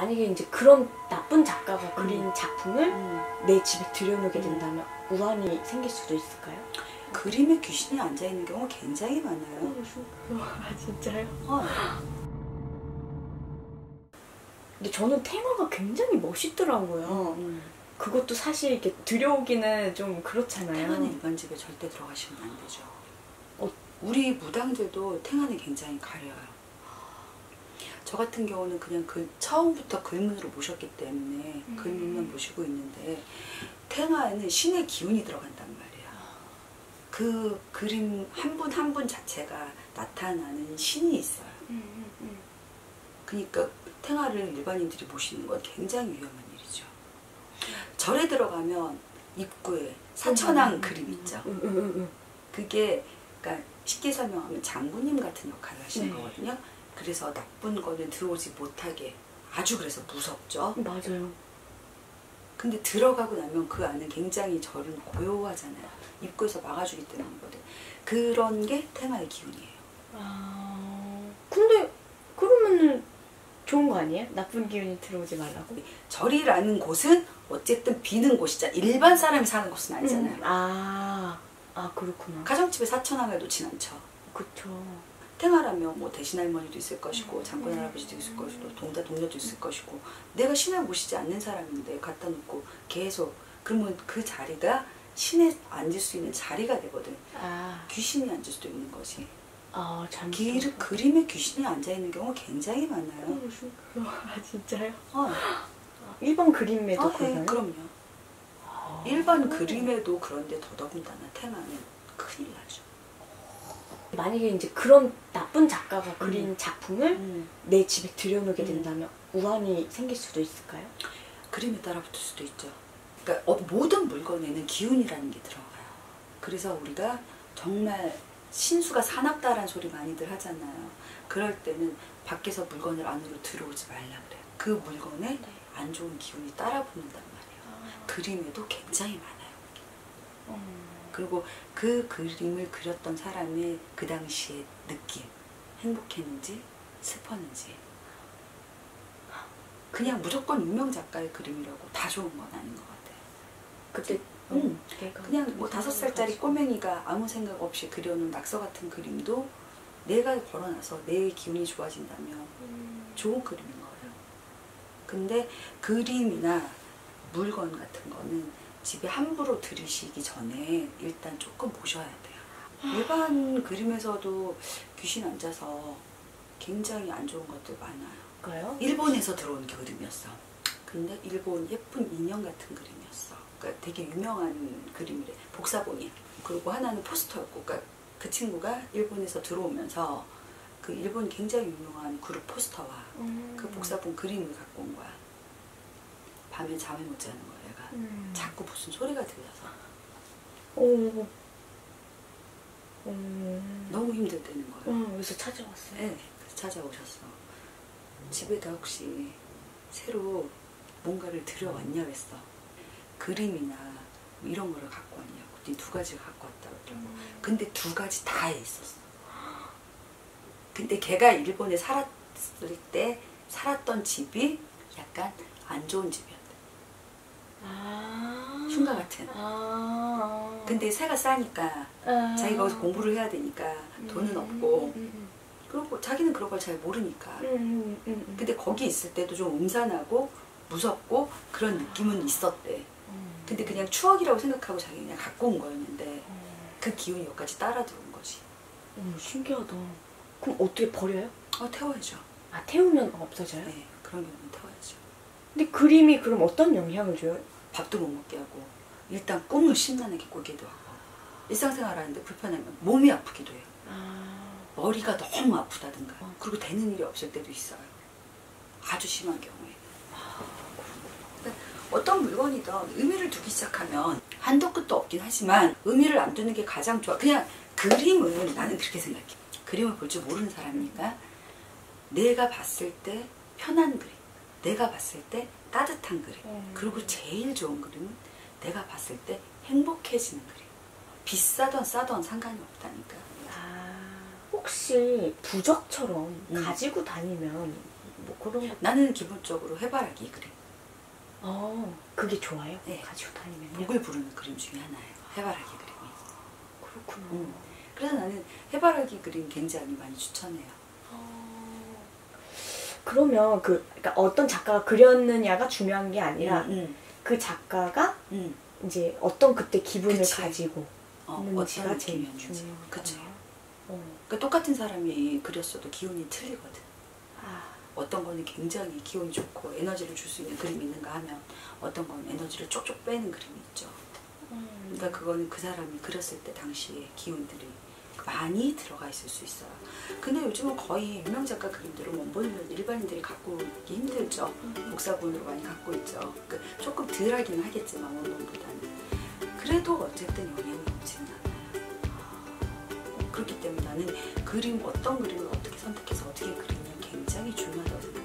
만약에 이제 그런 나쁜 작가가 그린 음. 작품을 음. 내 집에 들여놓게 음. 된다면 우환이 생길 수도 있을까요? 그림에 귀신이 앉아 있는 경우가 굉장히 많아요. 아 진짜요? 어. 근데 저는 탱화가 굉장히 멋있더라고요. 음. 그것도 사실 이렇게 들여오기는 좀 그렇잖아요. 탱하는 일반 집에 절대 들어가시면 안 되죠. 어. 우리 무당들도 탱하는 굉장히 가려요. 저 같은 경우는 그냥 그 처음부터 글문으로 모셨기 때문에 음. 글문만 모시고 있는데 탱하에는 신의 기운이 들어간단 말이야. 그 그림 한 분 한분 자체가 나타나는 신이 있어요. 음, 음, 음. 그러니까 탱화를 일반인들이 보시는 건 굉장히 위험한 일이죠. 절에 들어가면 입구에 사천왕 음, 그림 있죠. 음, 음, 음, 음. 그게 그러니까 쉽게 설명하면 장군님 같은 역할을 하시는 네. 거거든요. 그래서 나쁜 거는 들어오지 못하게 아주 그래서 무섭죠. 맞아요. 근데 들어가고 나면 그 안은 굉장히 절은 고요하잖아요. 입구에서 막아주기 때문이거든. 그런 게 테마의 기운이에요. 아 근데 그러면은 좋은 거 아니에요? 나쁜 기운이 들어오지 말라고? 절이라는 곳은 어쨌든 비는 곳이잖아. 일반 사람이 사는 곳은 아니잖아요. 음, 아, 아 그렇구나. 가정집에 사천왕을 놓진 않죠. 그쵸. 탱하라면 뭐 대신 할머니도 있을 것이고 음. 장군 할아버지도 있을 것이고 동자 동료도 있을 것이고 내가 신을 모시지 않는 사람인데 갖다 놓고 계속 그러면 그 자리가 신에 앉을 수 있는 자리가 되거든. 아, 귀신이 앉을 수도 있는 거지. 아. 길, 그림에 귀신이 앉아 있는 경우가 굉장히 많아요. 아 진짜요? 어, 1번 그림에도 아, 네, 그러나요? 그럼요. 아. 일반 그림에도 그런데 더더군다나 테마는 큰일 나죠. 만약에 이제 그런 나쁜 작가가 그린 작품을 음. 내 집에 들여놓게 음. 된다면 우환이 생길 수도 있을까요? 그림에 따라 붙을 수도 있죠. 그러니까 어, 모든 물건에는 기운이라는 게 들어가요. 그래서 우리가 정말 신수가 사납다라는 소리 많이들 하잖아요. 그럴 때는 밖에서 물건을 안으로 들어오지 말라 그래요. 그 물건에 안 좋은 기운이 따라 붙는단 말이에요. 그림에도 굉장히 많아요. 음. 그리고 그 그림을 그렸던 사람의 그 당시의 느낌, 행복했는지 슬펐는지 그냥 무조건 유명 작가의 그림이라고 다 좋은 건 아닌 것 같아요. 그때 음. 내가 그냥 뭐 다섯 살짜리. 꼬맹이가 아무 생각 없이 그려놓은 낙서 같은 그림도 내가 걸어놔서 내 기운이 좋아진다면 음. 좋은 그림인 거예요. 근데 그림이나 물건 같은 거는 집에 함부로 들이시기 전에 일단 조금 보셔야 돼요. 일반 그림에서도 귀신 앉아서 굉장히 안 좋은 것들 많아요. 가요? 일본에서 들어온 그림이었어. 근데 일본 예쁜 인형 같은 그림이었어. 그러니까 되게 유명한 그림이래. 복사본이야. 그리고 하나는 포스터였고, 그러니까 그 친구가 일본에서 들어오면서 그 일본 굉장히 유명한 그룹 포스터와 음. 그 복사본 그림을 갖고 온 거야. 밤에 잠을 못 자는 거야, 얘가. 음. 자꾸 무슨 소리가 들려서 오. 음. 너무 힘들다는 거야. 음, 그래서 찾아왔어요. 네, 그래서 찾아오셨어. 집에다 혹시 새로 뭔가를 들여왔냐 그랬어. 그림이나 뭐 이런 거를 갖고 왔냐고. 네두 가지를 갖고 왔다고 그러고. 음. 근데 두 가지 다 있었어. 근데 걔가 일본에 살았을 때 살았던 집이 약간 안 좋은 집이었대. 아. 흉가 같은. 아. 근데 새가 싸니까 아. 자기가 거기서 공부를 해야 되니까 돈은 음, 없고 음, 그리고 자기는 그런 걸 잘 모르니까 음, 음, 음, 음. 근데 거기 있을 때도 좀 음산하고 무섭고 그런 느낌은 있었대 음. 근데 그냥 추억이라고 생각하고 자기 그냥 갖고 온 거였는데 음. 그 기운이 여기까지 따라 들어온 거지 음, 신기하다. 그럼 어떻게 버려요? 어 태워야죠 아 태우면 없어져요? 네 그런 경우는 태워야죠 근데 그림이 그럼 어떤 영향을 줘요? 밥도 못 먹게 하고 일단 꿈을 심란하게 꾸기도 하고 일상생활 하는데 불편하면 몸이 아프기도 해요. 아. 머리가 너무 아프다든가 그리고 되는 일이 없을 때도 있어요. 아주 심한 경우에. 그러니까 어떤 물건이든 의미를 두기 시작하면 한도 끝도 없긴 하지만 의미를 안 두는 게 가장 좋아. 그냥 그림은 나는 그렇게 생각해. 그림을 볼 줄 모르는 사람이니까 내가 봤을 때 편한 그림 내가 봤을 때 따뜻한 그림 음. 그리고 제일 좋은 그림은 내가 봤을 때 행복해지는 그림 비싸던 싸던 상관이 없다니까 아. 혹시 부적처럼 음. 가지고 다니면 뭐 그런 거. 나는 기본적으로 해바라기 그림, 어, 그게 좋아요? 네. 가지고 다니면요? 목을 부르는 그림 중에 하나예요. 해바라기 그림이. 그렇구나. 음. 그래서 나는 해바라기 그림 굉장히 많이 추천해요. 어, 그러면 그 그러니까 어떤 작가가 그렸느냐가 중요한 게 아니라 음, 그 작가가 음. 이제 어떤 그때 기분을 그치. 가지고 어, 어떤 제일. 중요한 그쵸. 어. 그러니까 똑같은 사람이 그렸어도 기운이 틀리거든. 아, 어떤 거는 굉장히 기운이 좋고 에너지를 줄 수 있는 그림이 있는가 하면 어떤 건 에너지를 쪽쪽 빼는 그림이 있죠. 음. 그러니까 그거는 그 사람이 그렸을 때 당시에 기운들이 많이 들어가 있을 수 있어요. 근데 요즘은 거의 유명 작가 그림들은 원본을 일반인들이 갖고 있기 힘들죠. 복사본으로 많이 갖고 있죠. 그 조금 덜 하긴 하겠지만 원본보다는. 그래도 어쨌든 영향이 없지는 않아요. 그렇기 때문에 나는 그림 어떤 그림을 어떻게 선택해서 어떻게 그리냐 굉장히 중요하다고 생각해요.